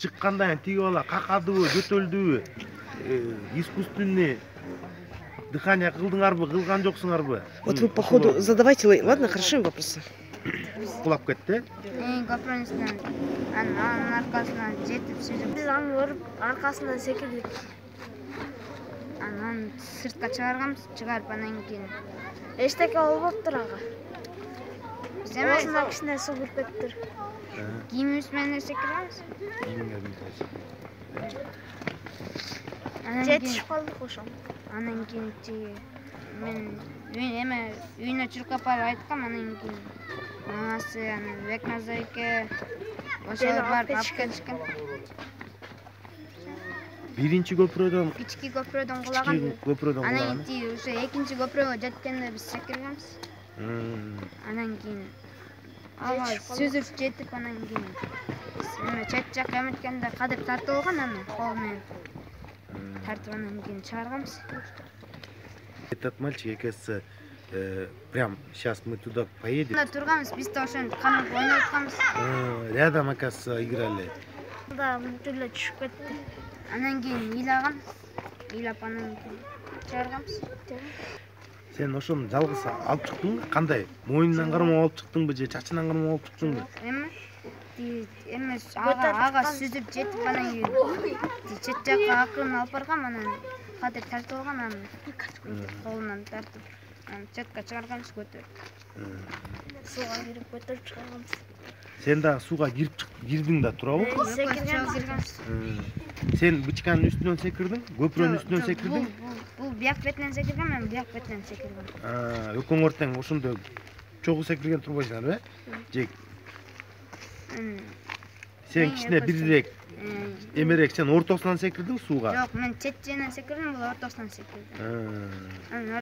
чыккандан кийин тиги бала какадыбы жөтөлдүбү искусственный дыхание кылдыңарбы кылган жоксуңарбы Вот вы, походу, задавайте, ладно, хорошо вопросы? кулап кетти Эң көпүрөнүн үстүнөн анан анын аркасынан жетип сүзүп Биз аны көрүп аркасынан секирдик. анан сыртка чыгарганбыз чыгарып анан кийин Эчтеке болбоптур ага. Кичине суу кирип кетиптир. кийимибиз менен секиребиз анан Жетишип кийин калдык ошол. анан кийин тиги мен эме үйүнө чуркап барып айткам анан кийин мамасы анан бекназар эке ошолор барып алып келишкен биринчи көпүрөдөн ички көпүрөдөн кулаган көпүрөдөн анан кулаган кийин тиги ошо экинчи көпүрөгө жеткенде биз секиргенбиз анан кийин калдык. сүзүп жетип анан кийин эме чет жака эметкенде кадыр тартып алган аны кол менен тартып анан кийин чыгарганбыз. Этот мальчик экөөсү прям сейчас мы туда поедем. Турганбыз биз да ошентип камап ойноп атканбыз. Э, рядом оказывается играли. Да, эле түшүп кетти. анан кийин ыйлаган ыйлап анан кийин чыгарганбыз. Сен ошону жалгыз алып чыктыңбы кандай? Моюнунан кармап алып чыктыңбы же чачынан кармап алып чыктыңбы эме тиги эме с- Көтөрүп ага ага сүзүп жетип анан кийин чет жака акырын алып баргам анан кадыр тартып алган анан колунан тартып анан четке чыгарганбыз көтөрүп Сууга кирип көтөрүп чыгарганбыз. сен дагы сууга кирип чык- кирдиң да туурабы Сен секирдиң көпүрөнүн үстүнөн секирдиң бул бул- бул бияк бетинен секирген мен бияк бетинен секиргем А, экөөңөр тең ошондо чогуу секирген турбайсыңарбы э же М, сен кичине бирирээк эмерээк сен ортосунан секирдиң сууга жок мен чет жөнүнөн секирдим бул ортосунан секирди анан